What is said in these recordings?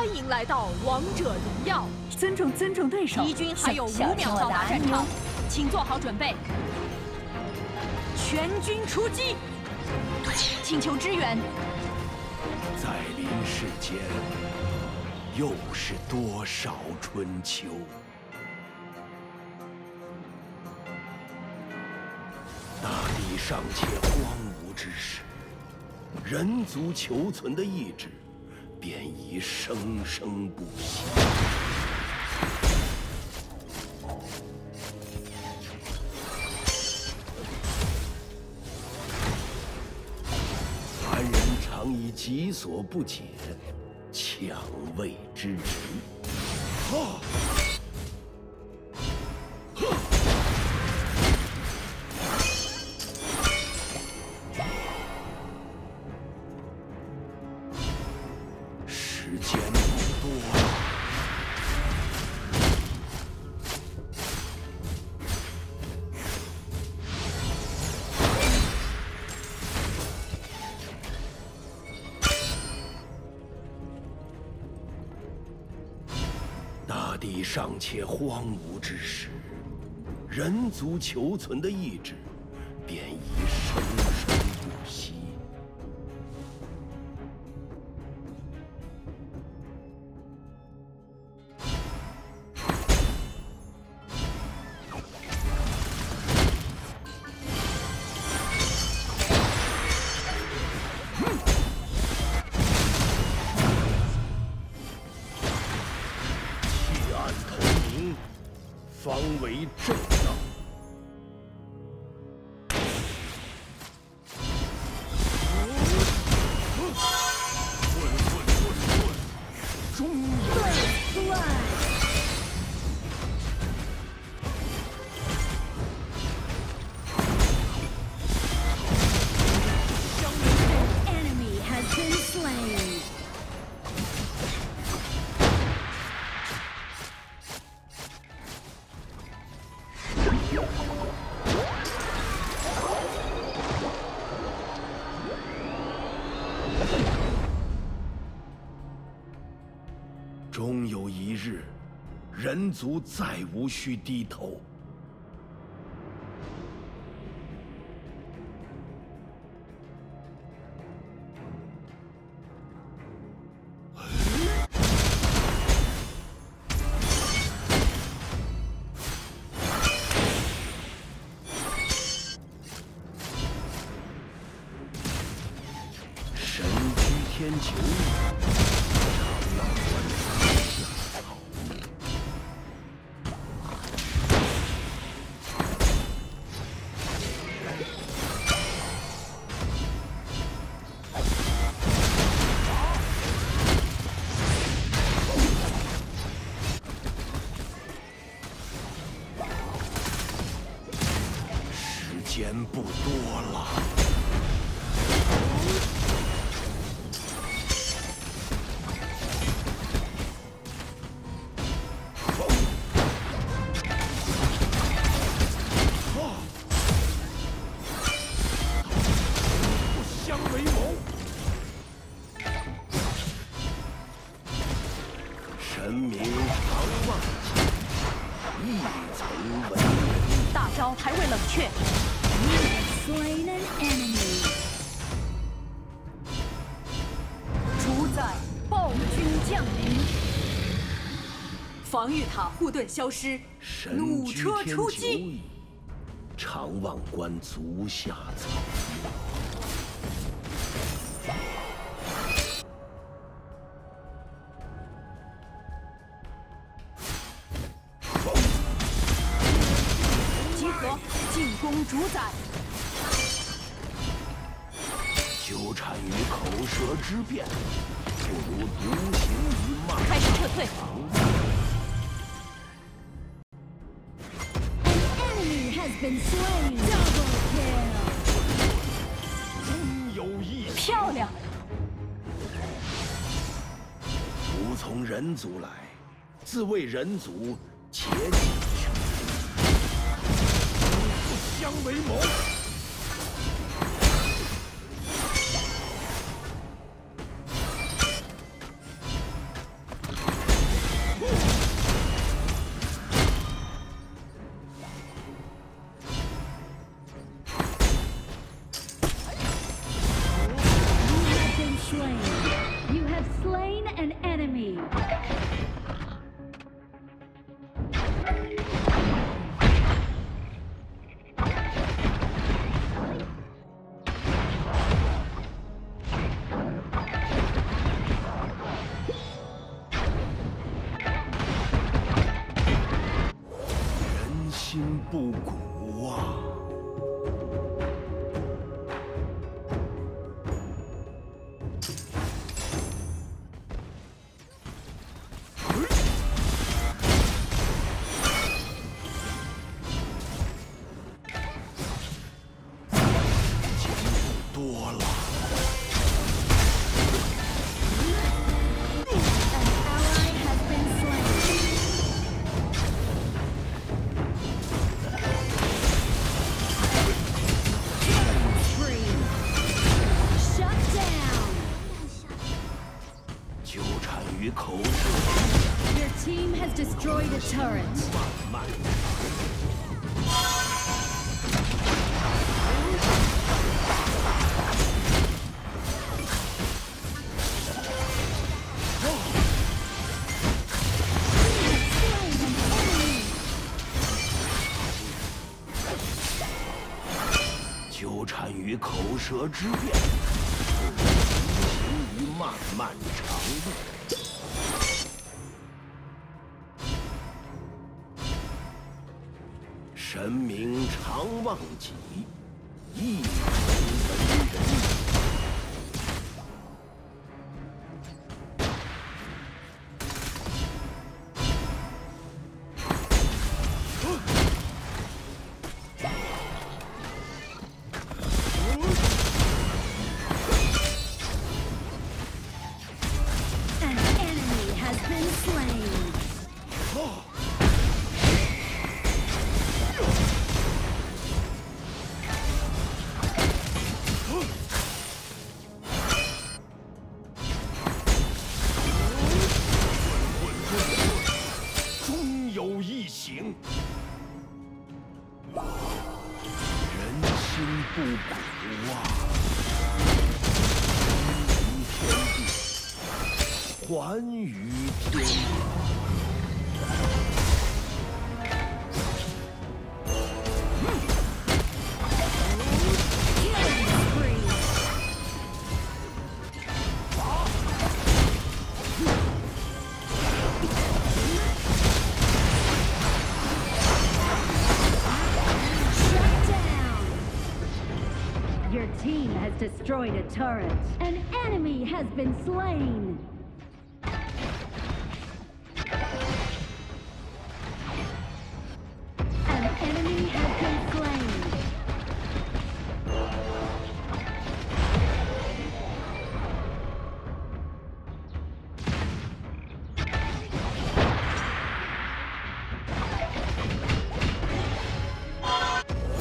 欢迎来到王者荣耀。尊重尊重对手。敌军还有五秒到达战场，请做好准备。全军出击！请求支援。在临世间，又是多少春秋？大地尚且荒芜之时，人族求存的意志便已生生不息。凡人常以己所不解，强谓之人。尚且荒芜之时，人族求存的意志终有一日，人族再无需低头。钱不多了，防御塔护盾消失，弩车出击，长望观足下草。攻主宰，纠缠于口舌之辩，不如独行一脉。开始撤退。终有一漂亮。服从人族来，自为人族竭尽。相为谋。口舌之辩，行于漫漫长路。神明常忘己，一人心不古啊，于天地，还于天地。Turret. An enemy has been slain. An enemy has been slain.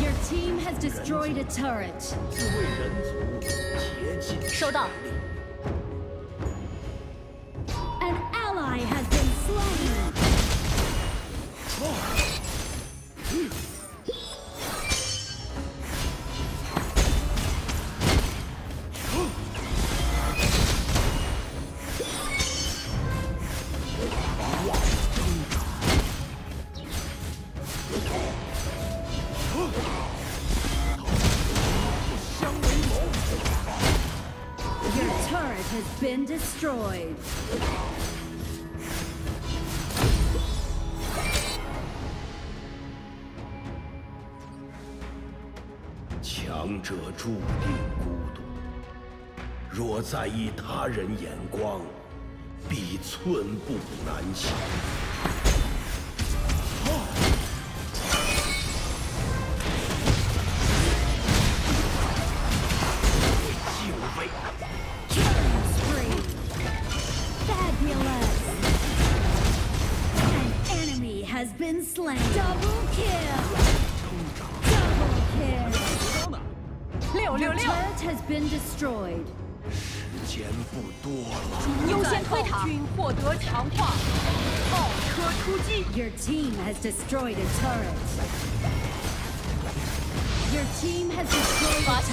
Your team has destroyed a turret. 收到。Has been destroyed. 强者注定孤独，若在意他人眼光，必寸步难行。Slain. Double kill. Double kill. 六六六，turret has been destroyed. 时间不多了，优先推塔，军获得强化，炮车出击。Your team has destroyed a turret. Your team has destroyed 发 a 起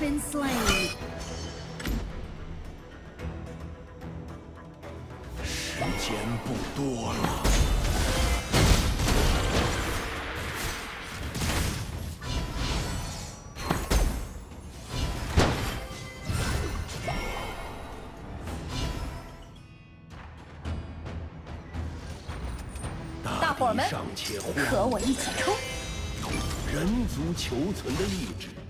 beenslain 时间不多了大伙们上千户和我一起冲。人族求存的意志。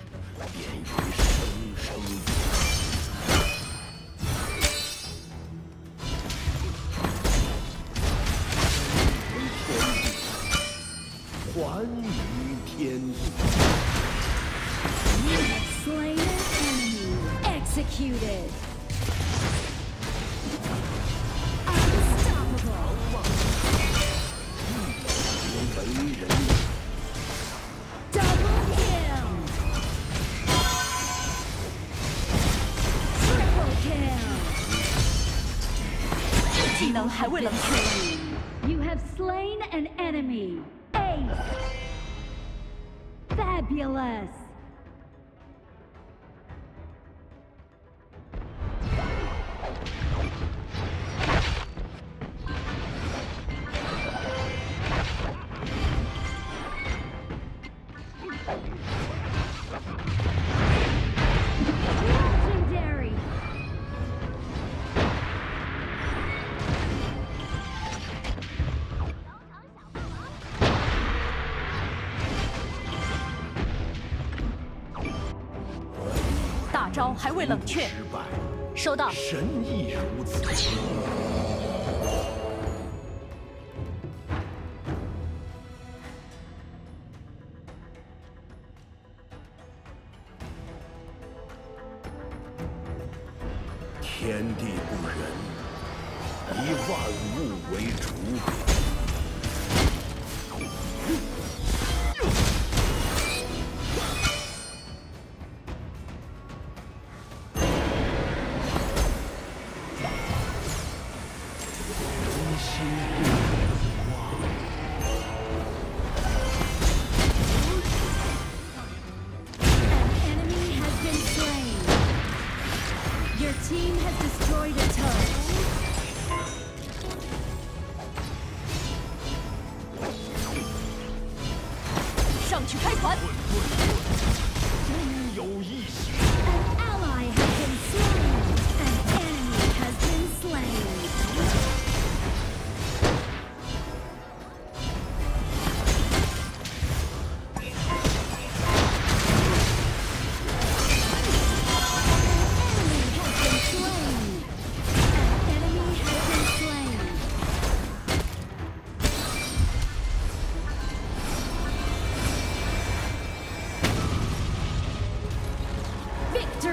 归于天地，还于天地。Asylum 还未冷却。收到。神亦如此。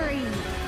Three.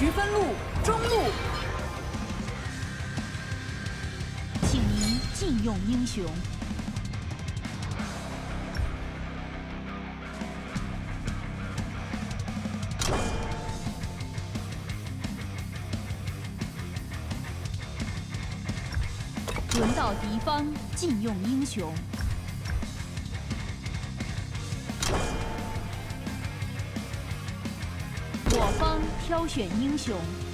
局分路中路，请您禁用英雄。轮到敌方禁用英雄。挑选英雄。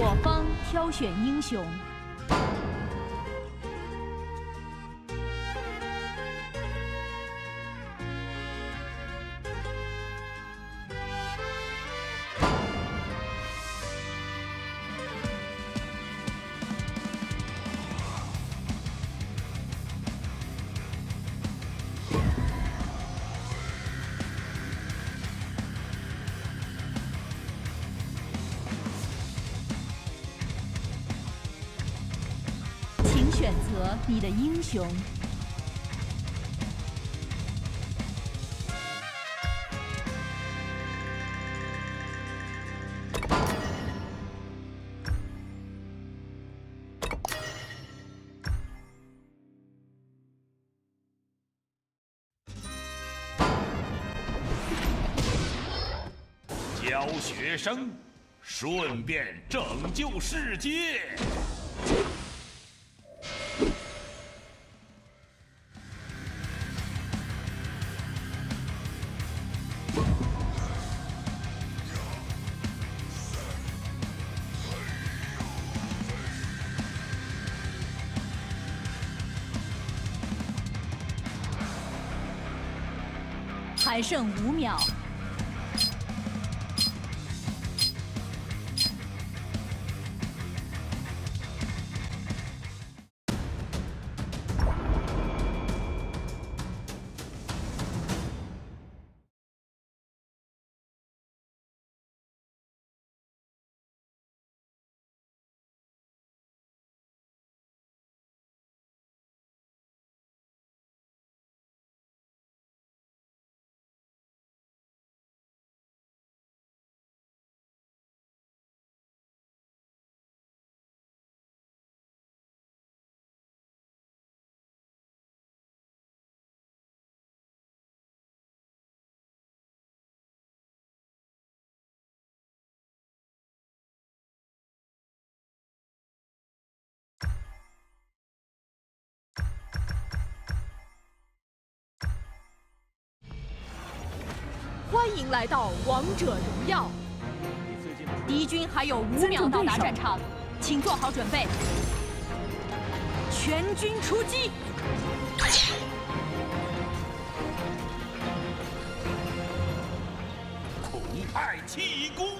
我方挑选英雄。你的英雄。教学生，顺便拯救世界。还剩五秒。欢迎来到王者荣耀。敌军还有五秒到达战场，请做好准备。全军出击！恐派气功。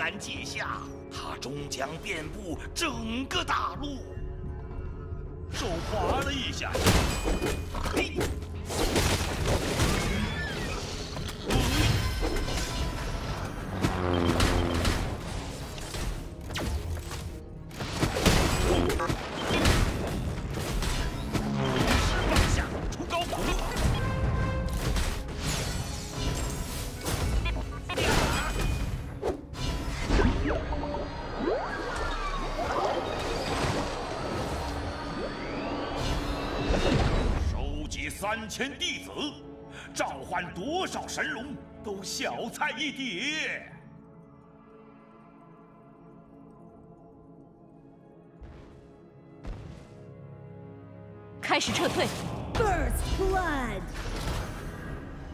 安界下，它终将遍布整个大陆。手滑了一下，三千弟子，召唤多少神龙都小菜一碟。开始撤退。Blood.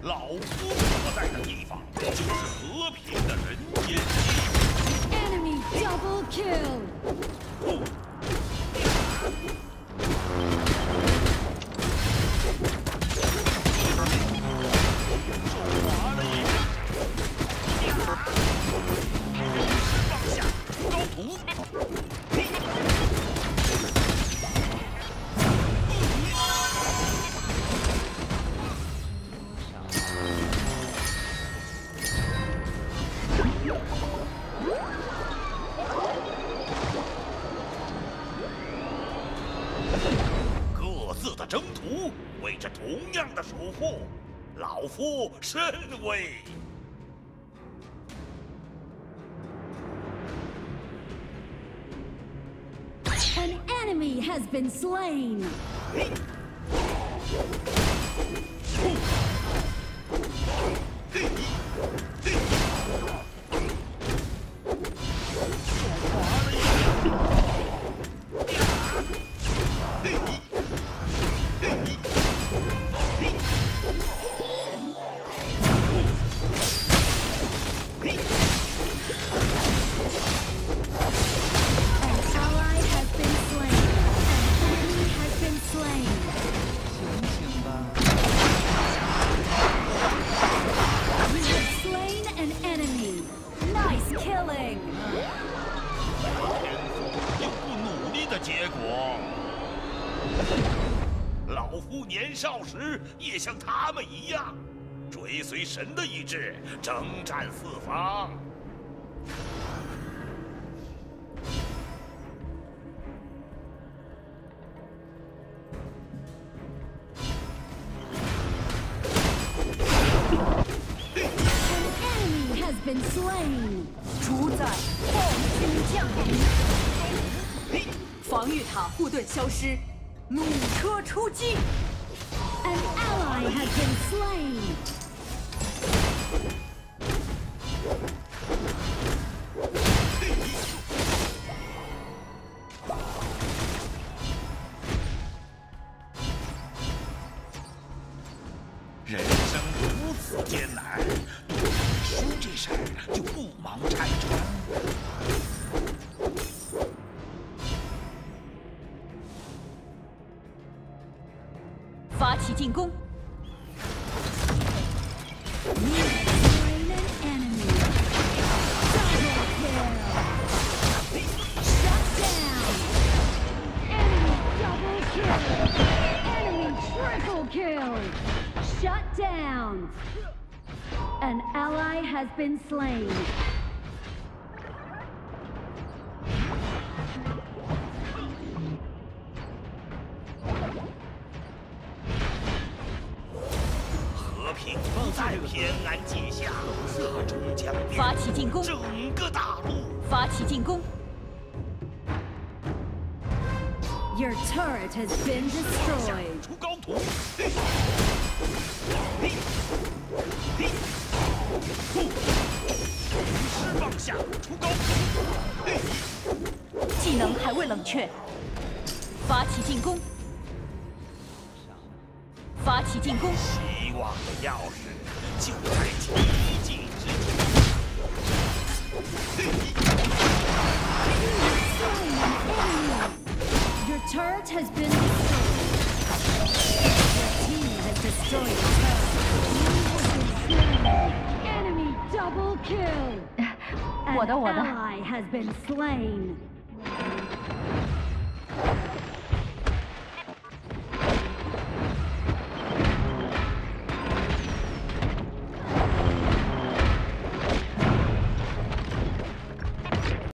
老夫所在的地方就是和平的人间。Enemy double kill. 甚为。An enemy has been slain. 征战四方。An enemy has been slain. 主宰暴君降临，防御塔护盾消失，弩车出击。An ally has been slain. 起进攻，Slain an enemy. Double kill. Shut down. Enemy double kill. Enemy triple kill. Shut down. An ally has been slain. Has been destroyed. 出高徒。释放下，出高徒。技能还未冷却。发起进攻，发起进攻，希望的钥匙就在奇迹之中。turret has been destroyed. Your team has destroyed the turret. Enemy double kill. An ally has been slain.